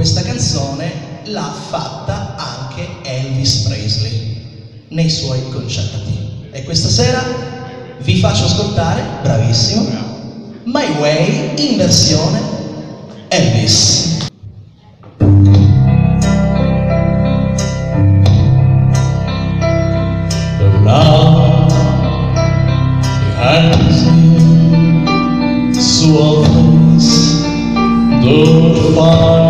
questa canzone l'ha fatta anche Elvis Presley nei suoi concerti. E questa sera vi faccio ascoltare, bravissimo, My Way in versione Elvis. But now he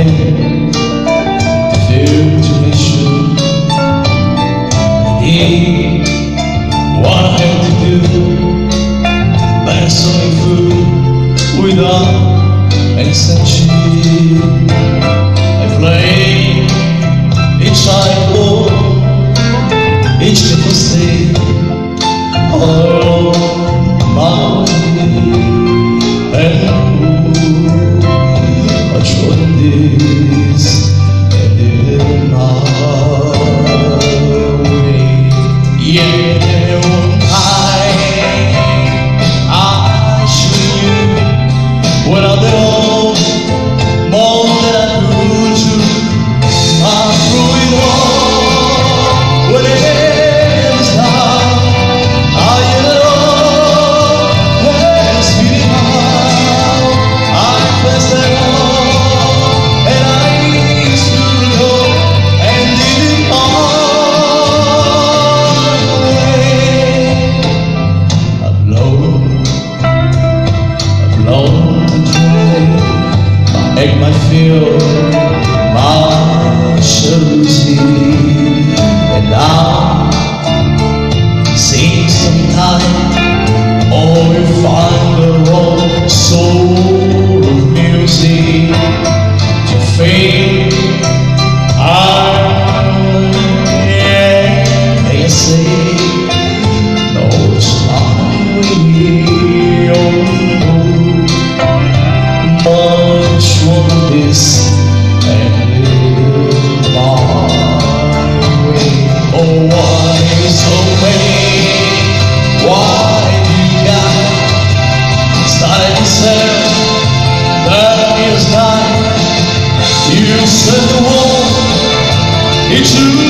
again situation I did what I had to do Passing through without any I feel my solitude and I said the wall, it's